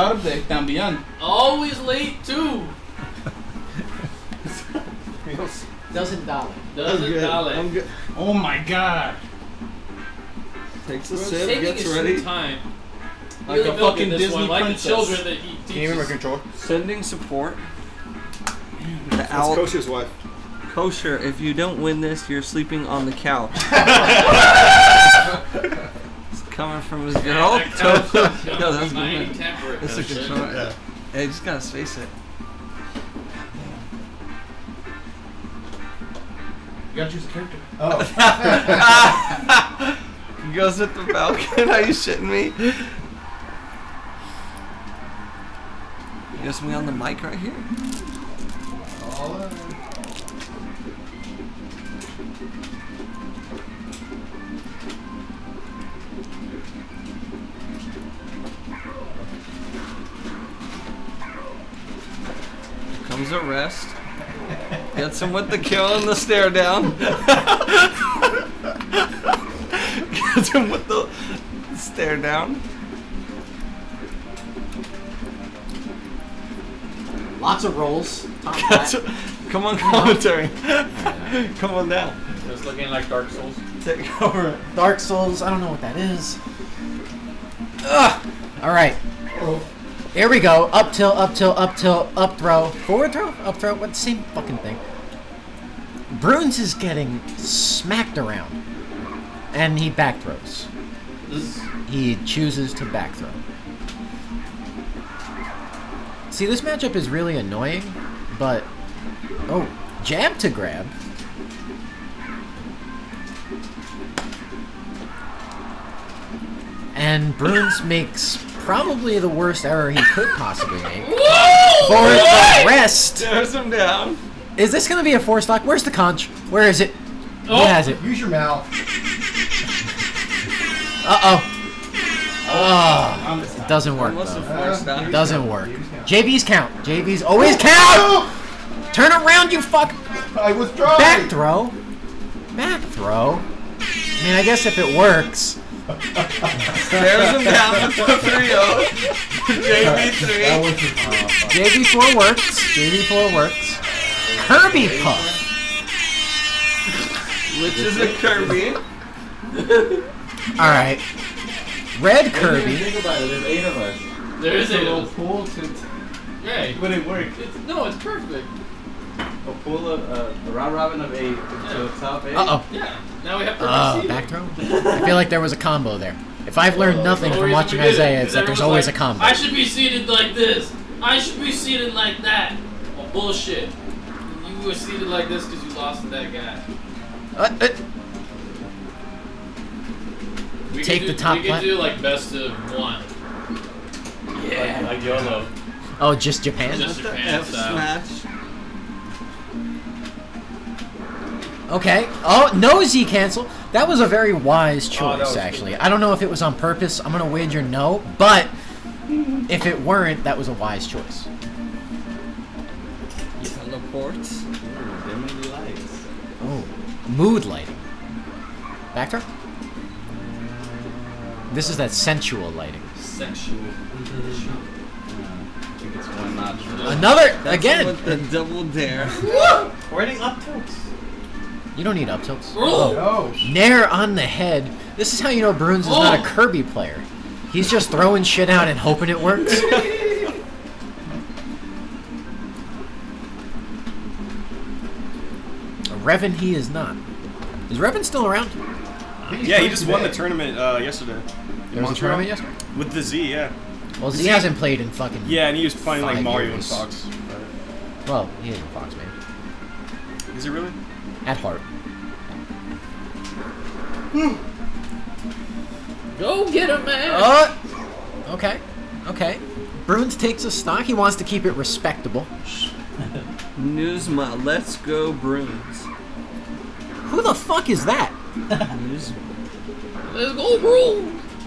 tarde también. Always late too. Doesn't dollar. Doesn't dollar. Oh my god. Takes a Bro, sip, taking gets his ready. sweet time. Like Really a fucking Disney one, like princess. the children that he Can you give me my teaches. Sending support. The That's owl Kosher's wife. kosher. If you don't win this, you're sleeping on the couch. it's coming from his girl. That couch is Yo, that's be my good. That's a good shot. Yeah. Hey, just gotta space it. You gotta choose a character. Oh. Goes at the balcony. Are you shitting me? Guess me on the mic right here. Comes a rest. Gets him with the kill and the stare down. Gets him with the stare down. Lots of rolls. Top Gets flat. him- Come on, commentary. Come on down. It's looking like Dark Souls. Take over. Dark Souls. I don't know what that is. Ugh. All right. Oh. Here we go. Up till, up till, up till, up throw. Forward throw? Up throw? What? Same fucking thing. Broonz is getting smacked around. And he back throws. He chooses to back throw. See, this matchup is really annoying, but. Oh, jab to grab. And Broonz makes probably the worst error he could possibly make. For the rest. Stares him down. Is this going to be a four stock? Where's the conch? Where is it? Who Oh. has it? Use your mouth. Uh oh. Oh, On this time. doesn't work What's though. Doesn't work. JV's count. JV's always count. Turn around, you fuck. I was trying. Back throw. Back throw. I mean, I guess if it works. Stares him down with the 3 0. JV3. That was just, oh, fuck. JV4 works. JV4 works. Kirby Puff. Which is a Kirby. All right. Red Kirby. Think about it. There's eight of us. There is a a little pool to. Right. Would it work? It's, no, it's perfect. A pool of uh, a round robin of eight to the top eight. Uh oh. Yeah. Now we have to Oh, receive back it. throw? I feel like there was a combo there. If I've learned nothing from watching we Isai, it's that there's always like, a combo. I should be seated like this. I should be seated like that. Oh, bullshit. You were seated like this because you lost to that guy. Uh, uh, We Take do, the top We could do like best of one. yeah. Like YOLO. Oh, just Japan? Just Japan F style. smash. Okay. Oh, no Z cancel. That was a very wise Oh, choice, was actually. I don't know if it was on purpose. I'm going to wager no. But if it weren't, that was a wise choice. Teleports. Ooh, lights. Oh, mood lighting. Back throw? Uh, this is that sensual lighting. Sexual. It's one notch. Another, That's again. With the double dare. Wording up tilts. You don't need up tilts. Oh. No. Nair on the head. This is how you know Broonz is not a Oh. Kirby player. He's just throwing shit out and hoping it works. Revan, he is not. Is Revan still around? Yeah, he just won the tournament uh, yesterday. There was a tournament yesterday. With the Z, yeah. Well, Z hasn't played in fucking. Yeah, and he was playing like Five Mario and years. Fox. Well, he isn't Fox man. Is he really? At heart. Go get him, man. Uh, okay, okay. Broonz takes a stock. He wants to keep it respectable. Newsma, let's go Broonz. Who the fuck is that? Newsma. Let's go, bro.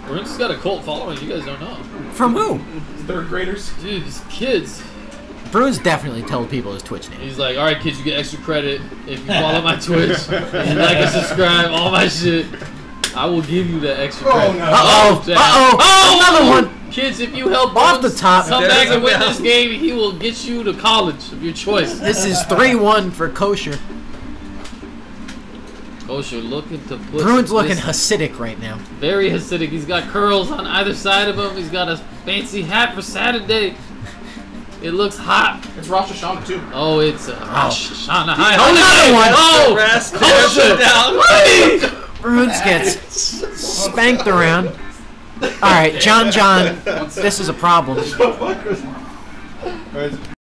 Broonz got a cult following. You guys don't know. From who? Third graders. Dude, these kids. Broonz definitely told people his Twitch name. He's like, all right, kids, you get extra credit if you follow my Twitch, and like and subscribe, all my shit. I will give you that extra Oh, credit. no. Uh oh! Uh Jack. oh! Another one! Kids, if you help Off the top. come back and win this game, he will get you to college of your choice. This is 3-1 for Kosher. Kosher looking to put Broonz looking this Hasidic right now. very Hasidic. He's got curls on either side of him. He's got a fancy hat for Saturday. It looks hot. It's Rosh Hashanah too. Oh, it's uh, Rosh Hashanah. High Another one. Oh, Rest Kosher. down. Broonz gets spanked around. All right, John John, this is a problem. Alright,